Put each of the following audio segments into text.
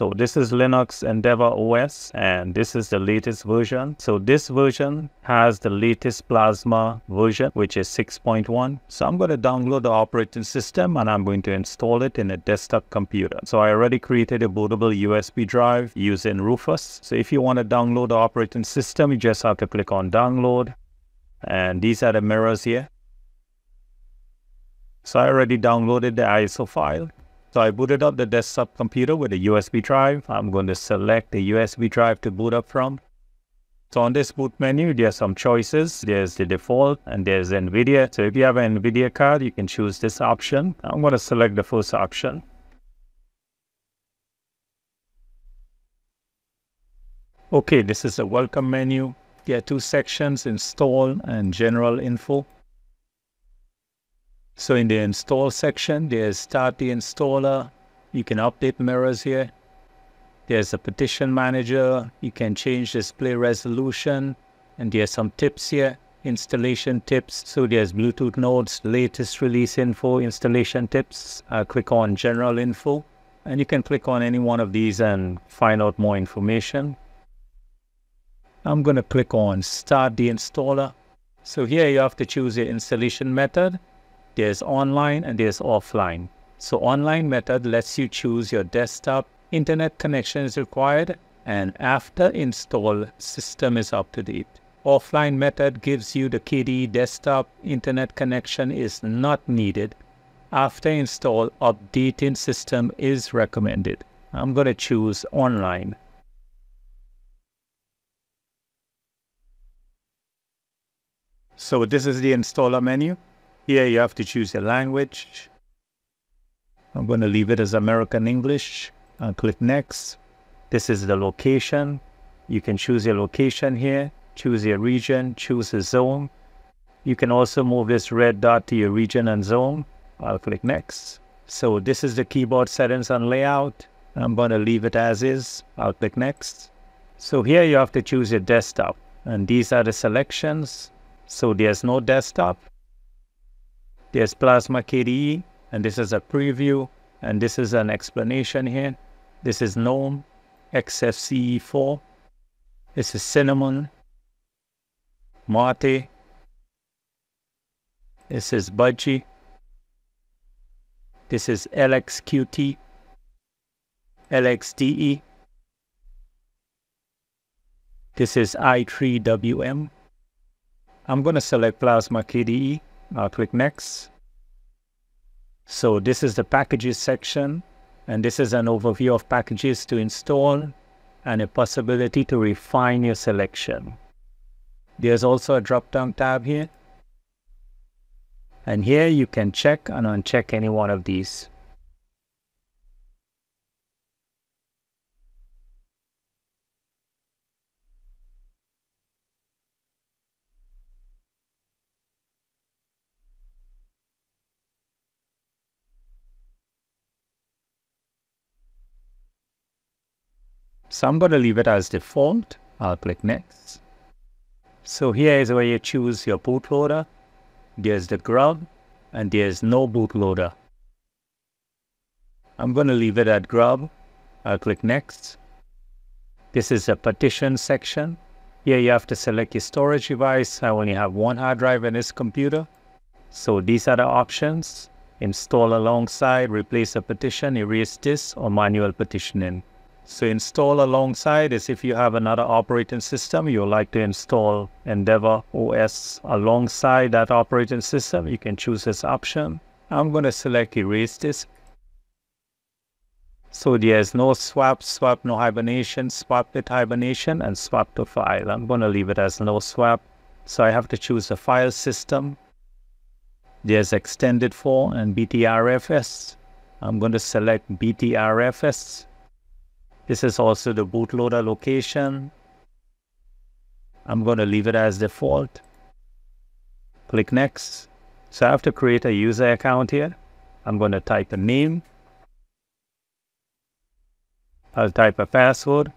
So this is Linux Endeavour OS and this is the latest version. So this version has the latest Plasma version which is 6.1. So I'm going to download the operating system and I'm going to install it in a desktop computer. So I already created a bootable USB drive using Rufus. So if you want to download the operating system, you just have to click on download and these are the mirrors here. So I already downloaded the ISO file. So I booted up the desktop computer with a USB drive. I'm going to select the USB drive to boot up from. So on this boot menu, there are some choices. There's the default and there's NVIDIA. So if you have an NVIDIA card, you can choose this option. I'm going to select the first option. Okay, this is the welcome menu. There are two sections, install and general info. So in the install section, there's start the installer. You can update mirrors here. There's a partition manager. You can change display resolution. And there's some tips here, installation tips. So there's Bluetooth nodes, latest release info, installation tips. Uh, click on general info. And you can click on any one of these and find out more information. I'm going to click on start the installer. So here you have to choose your installation method there's online and there's offline. So online method lets you choose your desktop, internet connection is required, and after install, system is up to date. Offline method gives you the KDE desktop, internet connection is not needed. After install, updating system is recommended. I'm going to choose online. So this is the installer menu. Here you have to choose your language. I'm going to leave it as American English and click next. This is the location. You can choose your location here, choose your region, choose a zone. You can also move this red dot to your region and zone. I'll click next. So this is the keyboard settings and layout. I'm going to leave it as is. I'll click next. So here you have to choose your desktop and these are the selections. So there's no desktop. There's Plasma KDE, and this is a preview, and this is an explanation here. This is GNOME, XFCE4. This is Cinnamon, Mate. This is Budgie. This is LXQT, LXDE. This is i3WM. I'm going to select Plasma KDE. I'll click next. So this is the packages section and this is an overview of packages to install and a possibility to refine your selection. There's also a drop down tab here. And here you can check and uncheck any one of these. So I'm going to leave it as default. I'll click next. So here is where you choose your bootloader. There's the grub and there's no bootloader. I'm going to leave it at grub. I'll click next. This is a partition section. Here you have to select your storage device. I only have one hard drive in this computer. So these are the options. Install alongside, replace a partition, erase this, or manual partitioning. So install alongside is if you have another operating system, you like to install Endeavour OS alongside that operating system, you can choose this option. I'm going to select erase disk. So there's no swap, swap no hibernation, swap with hibernation, and swap to file. I'm going to leave it as no swap. So I have to choose the file system. There's extended for and BTRFS. I'm going to select BTRFS. This is also the bootloader location. I'm going to leave it as default. Click next. So I have to create a user account here. I'm going to type a name. I'll type a password.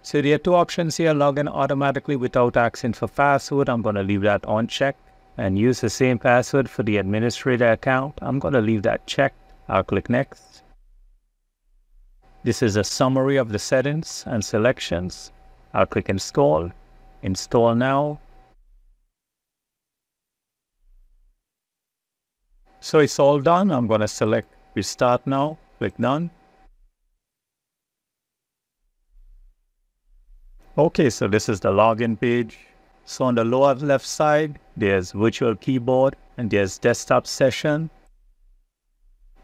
So there are two options here, log in automatically without asking for password. I'm going to leave that on check and use the same password for the administrator account. I'm going to leave that checked. I'll click next. This is a summary of the settings and selections. I'll click install, install now. So it's all done. I'm going to select restart now, click done. Okay, so this is the login page. So on the lower left side, there's virtual keyboard and there's desktop session.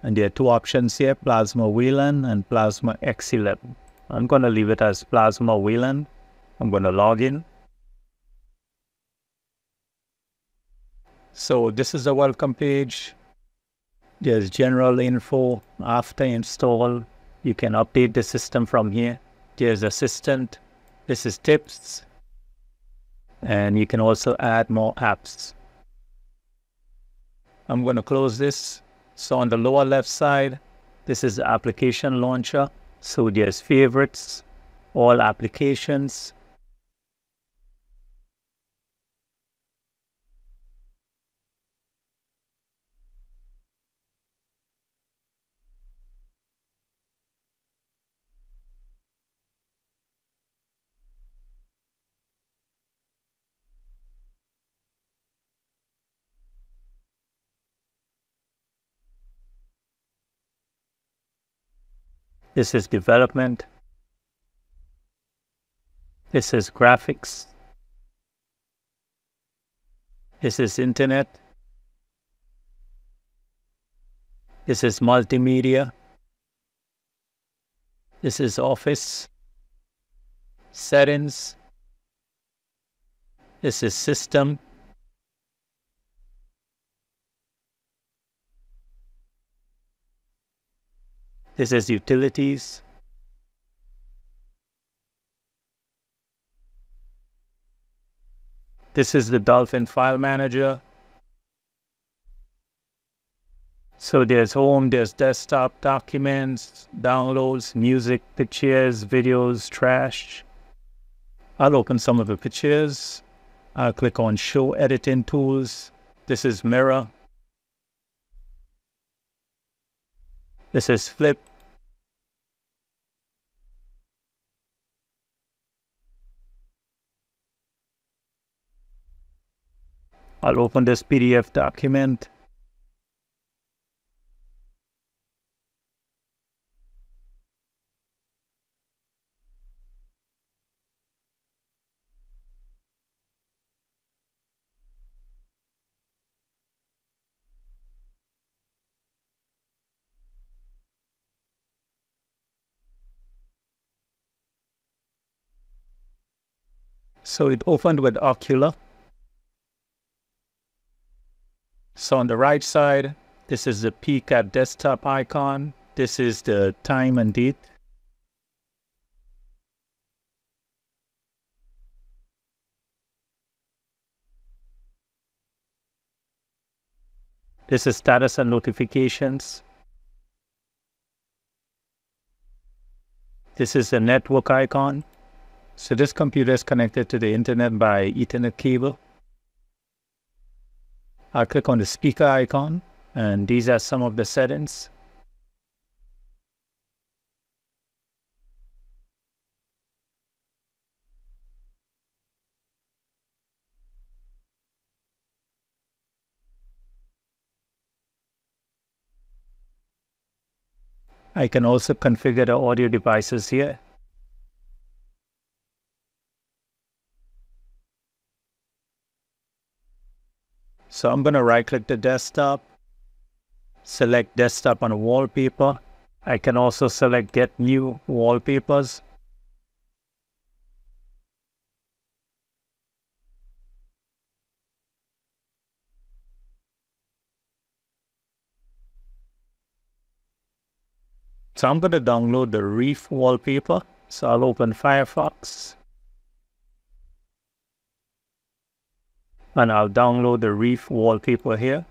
And there are two options here, Plasma Wayland and Plasma X11. I'm going to leave it as Plasma Wayland. I'm going to log in. So this is the welcome page. There's general info after install. You can update the system from here. There's assistant. This is tips. And you can also add more apps. I'm going to close this. So on the lower left side, this is the application launcher. So there's favorites, all applications, This is development. This is graphics. This is internet. This is multimedia. This is office. Settings. This is system. This is utilities. This is the Dolphin file manager. So there's home, there's desktop, documents, downloads, music, pictures, videos, trash. I'll open some of the pictures. I'll click on show editing tools. This is mirror. This is flip. I'll open this PDF document. So it opened with Okular. So on the right side, this is the peek at desktop icon. This is the time and date. This is status and notifications. This is the network icon. So this computer is connected to the internet by Ethernet cable. I'll click on the speaker icon and these are some of the settings. I can also configure the audio devices here. So I'm going to right click the desktop, select desktop on wallpaper. I can also select get new wallpapers. So I'm going to download the Reef wallpaper. So I'll open Firefox. And I'll download the reef wallpaper here.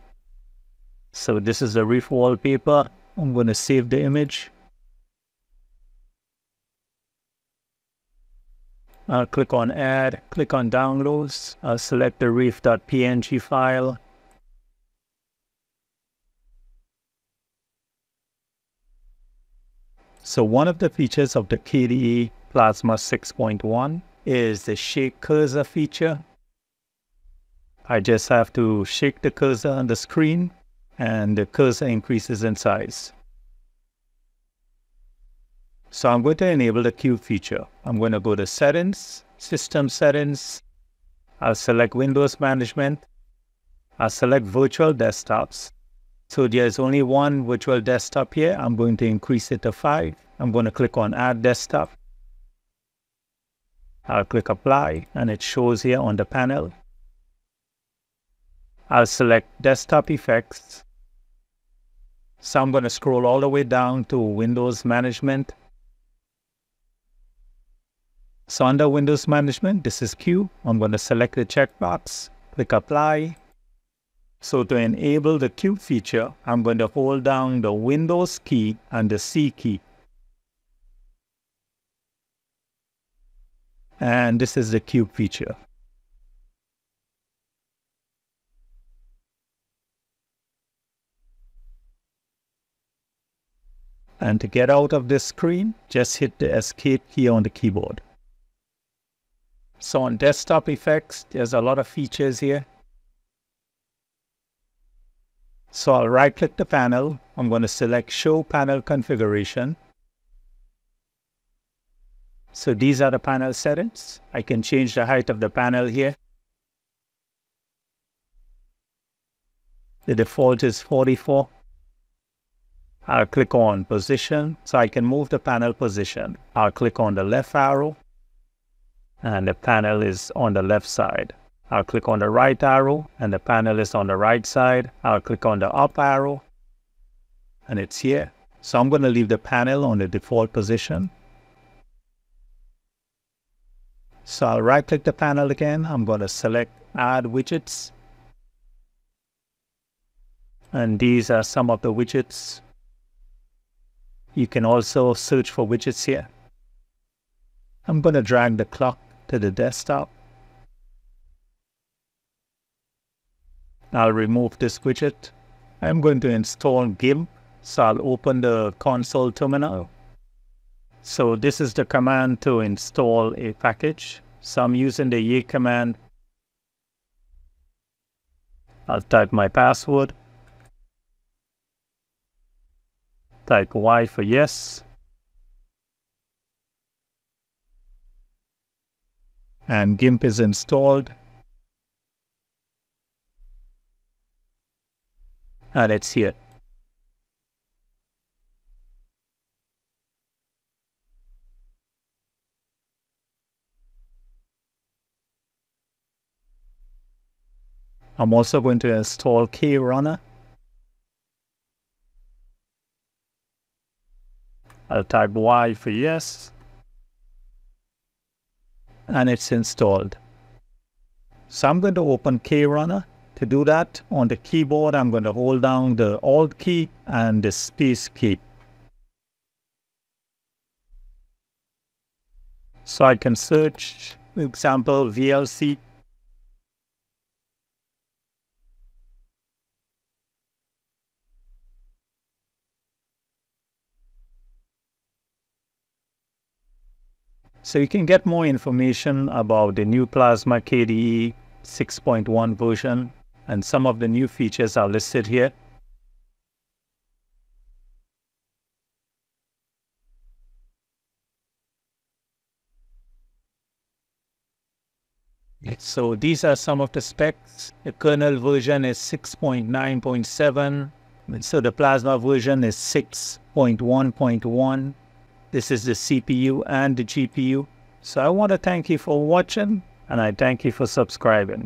So this is the reef wallpaper. I'm going to save the image. I'll click on add, click on downloads. I'll select the reef.png file. So one of the features of the KDE Plasma 6.1 is the shake cursor feature. I just have to shake the cursor on the screen and the cursor increases in size. So I'm going to enable the cube feature. I'm going to go to settings, system settings. I'll select Windows management. I'll select virtual desktops. So there's only one virtual desktop here. I'm going to increase it to five. I'm going to click on add desktop. I'll click apply and it shows here on the panel. I'll select desktop effects. So I'm going to scroll all the way down to Windows Management. So under Windows Management, this is Q. I'm going to select the checkbox, click Apply. So to enable the Cube feature, I'm going to hold down the Windows key and the C key. And this is the Cube feature. And to get out of this screen, just hit the escape key on the keyboard. So on desktop effects, there's a lot of features here. So I'll right click the panel. I'm going to select show panel configuration. So these are the panel settings. I can change the height of the panel here. The default is 44. I'll click on position so I can move the panel position. I'll click on the left arrow and the panel is on the left side. I'll click on the right arrow and the panel is on the right side. I'll click on the up arrow and it's here. So I'm going to leave the panel on the default position. So I'll right click the panel again. I'm going to select add widgets. And these are some of the widgets you can also search for widgets here. I'm going to drag the clock to the desktop. I'll remove this widget. I'm going to install GIMP, so I'll open the console terminal. So this is the command to install a package. So I'm using the yay command. I'll type my password. Type Y for yes. And GIMP is installed. Ah, and it's here. I'm also going to install KRunner. I'll type Y for yes. And it's installed. So I'm going to open KRunner. To do that, on the keyboard, I'm going to hold down the Alt key and the space key. So I can search, for example, VLC So you can get more information about the new Plasma KDE 6.1 version and some of the new features are listed here. So these are some of the specs. The kernel version is 6.9.7. So the Plasma version is 6.1.1. This is the CPU and the GPU. So I want to thank you for watching and I thank you for subscribing.